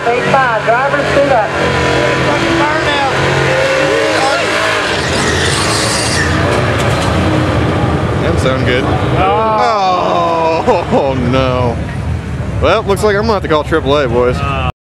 up, 8-5. Drivers, suit up. That sound good. Ah. Oh. oh, no. Well, looks like I'm going to have to call AAA, boys. Ah.